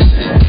Yeah.